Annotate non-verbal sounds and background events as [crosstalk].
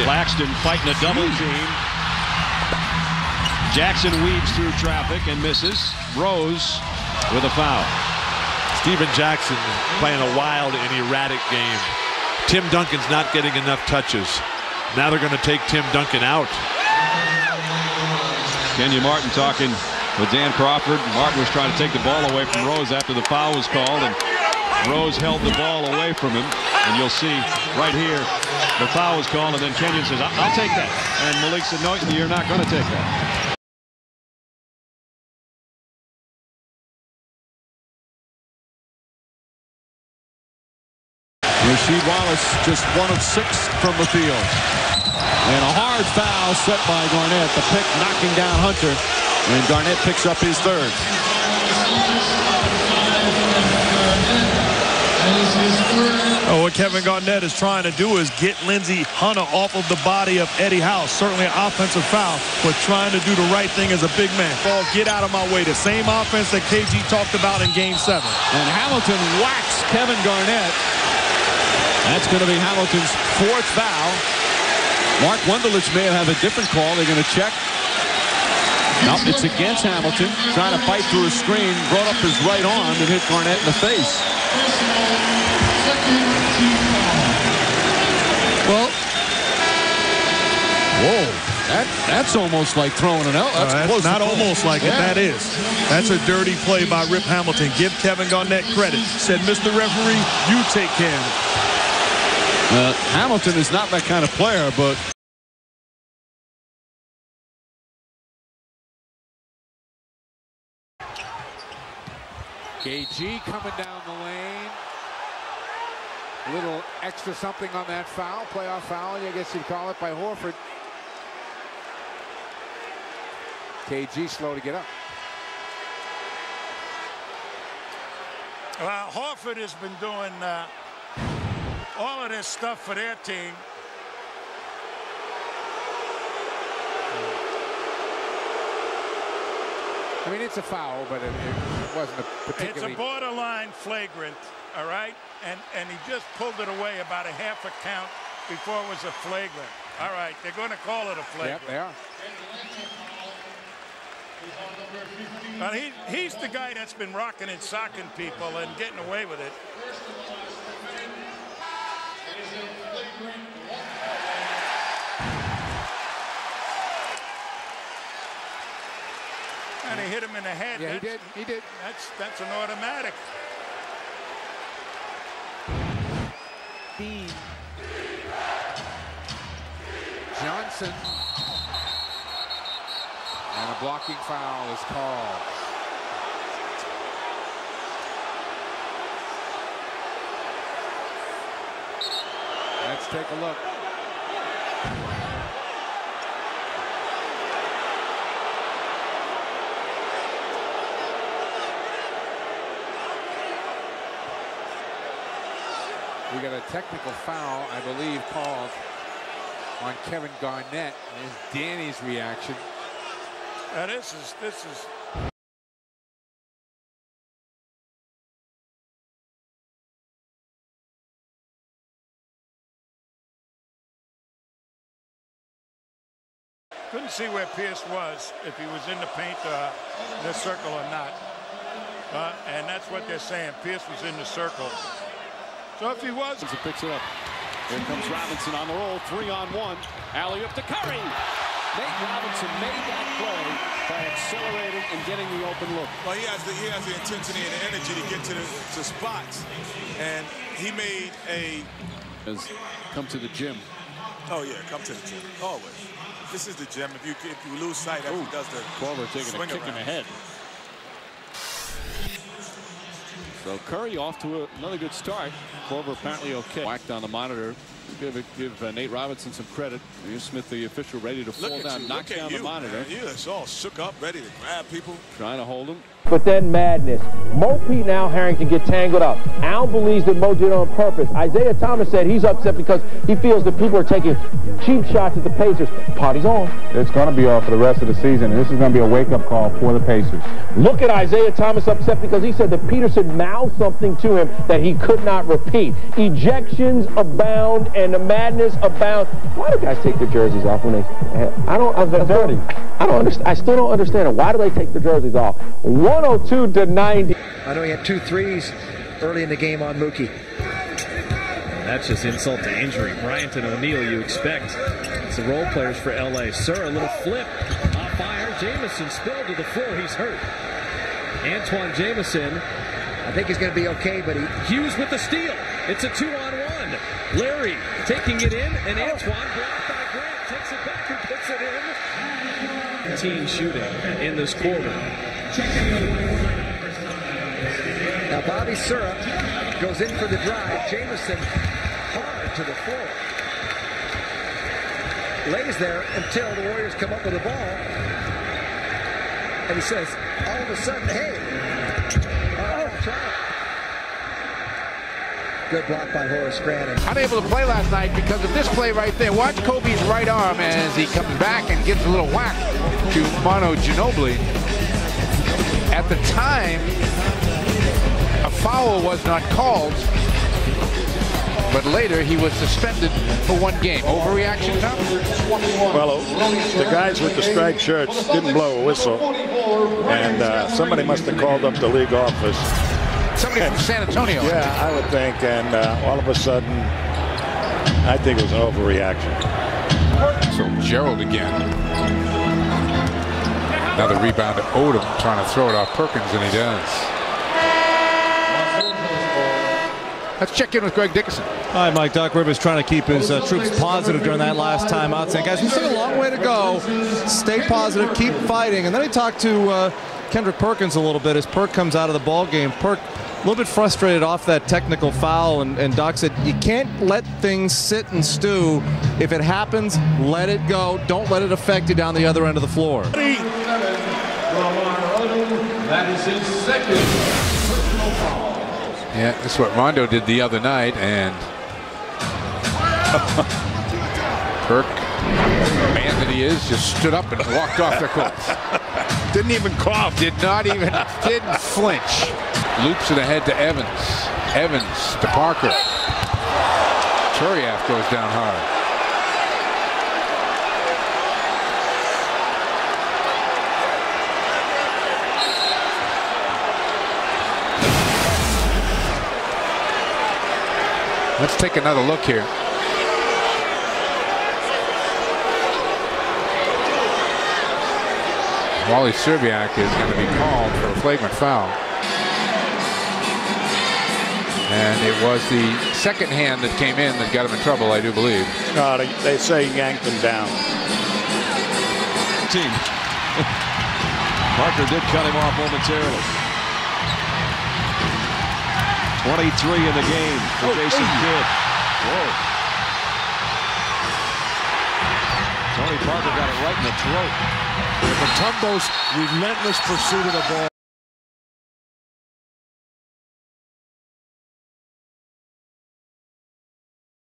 Claxton fighting a double team. Jackson weaves through traffic and misses. Rose with a foul. Stephen Jackson playing a wild and erratic game. Tim Duncan's not getting enough touches. Now they're going to take Tim Duncan out. Kenyon Martin talking with Dan Crawford. Martin was trying to take the ball away from Rose after the foul was called, and Rose held the ball away from him. And you'll see right here, the foul was called, and then Kenyon says, I'll take that. And Malik said, no, you're not going to take that. Rasheed Wallace just one of six from the field. And a hard foul set by Garnett. The pick knocking down Hunter. And Garnett picks up his third. Oh, what Kevin Garnett is trying to do is get Lindsey Hunter off of the body of Eddie House. Certainly an offensive foul, but trying to do the right thing as a big man. Ball, get out of my way. The same offense that KG talked about in Game 7. And Hamilton whacks Kevin Garnett. That's going to be Hamilton's fourth foul. Mark Wunderlich may have a different call. They're going to check. Nope, it's against Hamilton. Trying to fight through a screen. Brought up his right arm and hit Garnett in the face. Well, whoa, that that's almost like throwing an L. That's, uh, that's not almost like yeah. it. That is. That's a dirty play by Rip Hamilton. Give Kevin Garnett credit. Said, Mr. Referee, you take care of it. Uh, Hamilton is not that kind of player, but KG coming down the lane. A little extra something on that foul, playoff foul, I guess you'd call it, by Horford. KG slow to get up. Well, Horford has been doing uh, all of this stuff for their team. I mean, it's a foul, but it, it wasn't a particularly... It's a borderline flagrant, all right? And, and he just pulled it away about a half a count before it was a flagrant. All right, they're going to call it a flagrant. Yep, they are. But he, he's the guy that's been rocking and socking people and getting away with it. Hit him in the head. Yeah, that's, he did. He did. That's that's an automatic. Bean. Johnson. And a blocking foul is called. Let's take a look. We got a technical foul, I believe, called on Kevin Garnett. There's Danny's reaction. Now this is this is couldn't see where Pierce was if he was in the paint uh, the circle or not. Uh, and that's what they're saying. Pierce was in the circle. So if he was, he picks it up. Here comes Robinson on the roll, three on one. Alley up to Curry. Nate Robinson made that play by accelerating and getting the open look. Well, he has the he has the intensity and the energy to get to the to spots, and he made a. Has come to the gym. Oh yeah, come to the gym always. This is the gym. If you if you lose sight, after he does the Korver taking a kick around. in the head. So Curry off to a, another good start. Korver apparently okay. Whacked on the monitor. Give, give uh, Nate Robinson some credit. Here's Smith, the official, ready to fall Look at down, you. knocks Look at down you, the monitor. Man. You're all shook up, ready to grab people. Trying to hold him. But then madness. Mo Pete and Al Harrington get tangled up. Al believes that Mo did it on purpose. Isiah Thomas said he's upset because he feels that people are taking cheap shots at the Pacers. Party's on. It's going to be off for the rest of the season, and this is going to be a wake-up call for the Pacers. Look at Isiah Thomas upset because he said that Peterson mouthed something to him that he could not repeat. Ejections abound and the madness abound. Why do guys take their jerseys off when they? I don't. I, They're. I don't understand. I still don't understand it. Why do they take their jerseys off? 102 to 90. I know he had two threes early in the game on Mookie. That's just insult to injury. Bryant and O'Neal, you expect. It's the role players for LA. Sir, a little flip. Off fire. Jamison spilled to the floor. He's hurt. Antawn Jamison. I think he's going to be okay, but he. Hughes with the steal. It's a two on one. Larry taking it in, and Antoine blocked by Grant. Takes it back and puts it in. Team shooting in this quarter. Now Bobby Sura goes in for the drive. Jamison hard to the floor. Lays there until the Warriors come up with the ball. And he says, all of a sudden, hey. Good block by Horace Grant. Unable to play last night because of this play right there. Watch Kobe's right arm as he comes back and gives a little whack to Manu Ginobili. At the time, a foul was not called, but later he was suspended for one game. Overreaction, Tom? Well, the guys with the striped shirts didn't blow a whistle, and uh, somebody must have called up the league office. Somebody from San Antonio. Yeah, I would think, and uh, all of a sudden, I think it was an overreaction. So Gerald again. Another rebound to Odom, trying to throw it off Perkins, and he does. Let's check in with Greg Dickerson. Hi, Mike. Doc Rivers trying to keep his uh, troops positive during that last timeout, saying, guys, we still have a long way to go. Stay positive, keep fighting. And then he talked to uh, Kendrick Perkins a little bit as Perk comes out of the ball game. Perk a little bit frustrated off that technical foul, and, and Doc said, you can't let things sit and stew. If it happens, let it go. Don't let it affect you down the other end of the floor. That is his second personal foul. Yeah, that's what Rondo did the other night, and [laughs] Kirk, man that he is, just stood up and walked off the court. [laughs] Didn't even cough. Did not even, didn't flinch. Loops it ahead to Evans. Evans to Parker. Turiaf goes down hard. Let's take another look here. Wally Szczerbiak is going to be called for a flagrant foul. And it was the second hand that came in that got him in trouble, I do believe. No, they, they say yanked him down. Team. [laughs] Parker did cut him off momentarily. 23 in the game for oh, Jason Kidd. Whoa. Tony Parker got it right in the throat. Mutombo's relentless pursuit of the ball.